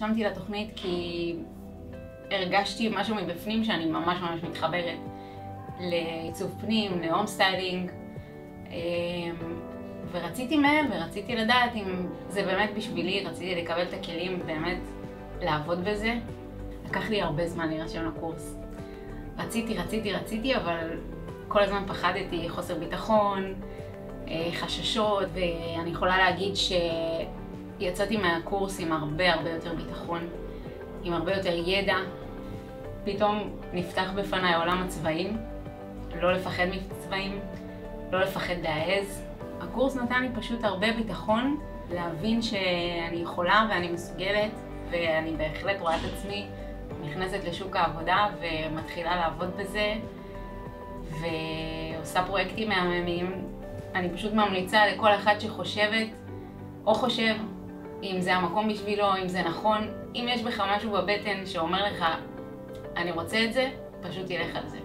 נרשמתי לתוכנית כי הרגשתי משהו מבפנים שאני ממש ממש מתחברת לעיצוב פנים, להום סטיילינג, אמ, ורציתי מהם ורציתי לדעת אם זה באמת בשבילי, רציתי לקבל את הכלים באמת לעבוד בזה. לקח לי הרבה זמן להירשם לקורס. רציתי, רציתי, רציתי, אבל כל הזמן פחדתי, חוסר ביטחון, אה, חששות, ואני יכולה להגיד שיצאתי מהקורס עם הרבה הרבה יותר ביטחון, עם הרבה יותר ידע. פתאום נפתח בפניי עולם הצבעים, לא לפחד מצבעים, לא לפחד להעז. הקורס נתן לי פשוט הרבה ביטחון להבין שאני יכולה ואני מסוגלת, ואני בהחלט רואה את עצמי נכנסת לשוק העבודה ומתחילה לעבוד בזה, ועושה פרויקטים מהממים. אני פשוט ממליצה לכל אחד שחושבת או חושב אם זה המקום בשבילו, אם זה נכון, אם יש בך משהו בבטן שאומר לך, אני רוצה את זה, פשוט תלך על זה.